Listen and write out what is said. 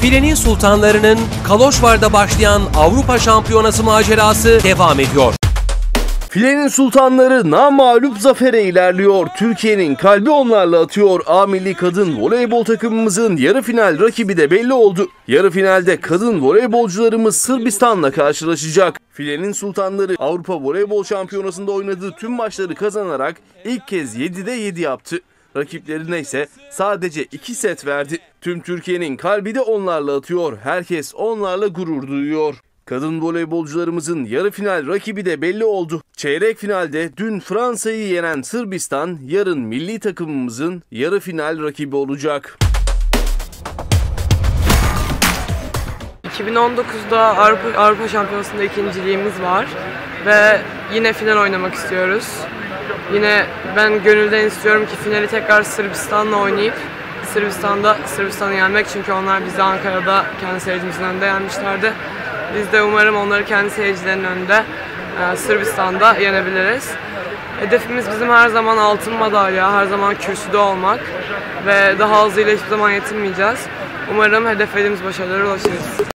Filenin sultanlarının Kaloşvar'da başlayan Avrupa Şampiyonası macerası devam ediyor. Filenin sultanları namağlup zafere ilerliyor. Türkiye'nin kalbi onlarla atıyor. A milli kadın voleybol takımımızın yarı final rakibi de belli oldu. Yarı finalde kadın voleybolcularımız Sırbistan'la karşılaşacak. Filenin sultanları Avrupa Voleybol Şampiyonası'nda oynadığı tüm maçları kazanarak ilk kez 7'de 7 yaptı. Rakiplerine ise sadece 2 set verdi. Tüm Türkiye'nin kalbi de onlarla atıyor. Herkes onlarla gurur duyuyor. Kadın voleybolcularımızın yarı final rakibi de belli oldu. Çeyrek finalde dün Fransa'yı yenen Sırbistan yarın milli takımımızın yarı final rakibi olacak. 2019'da Avrupa, Avrupa Şampiyonası'nda ikinciliğimiz var ve yine final oynamak istiyoruz. Yine ben gönülden istiyorum ki finali tekrar Sırbistan'la oynayıp Sırbistan'da Sırbistan'ı yenmek çünkü onlar bizi Ankara'da kendi seyircimizin önünde yenmişlerdi. Biz de umarım onları kendi seyircilerinin önünde e, Sırbistan'da yenebiliriz. Hedefimiz bizim her zaman altın madalya, her zaman kürsüde olmak ve daha hızlıyla hiçbir zaman yetinmeyeceğiz. Umarım hedeflediğimiz başarılara ulaşırız.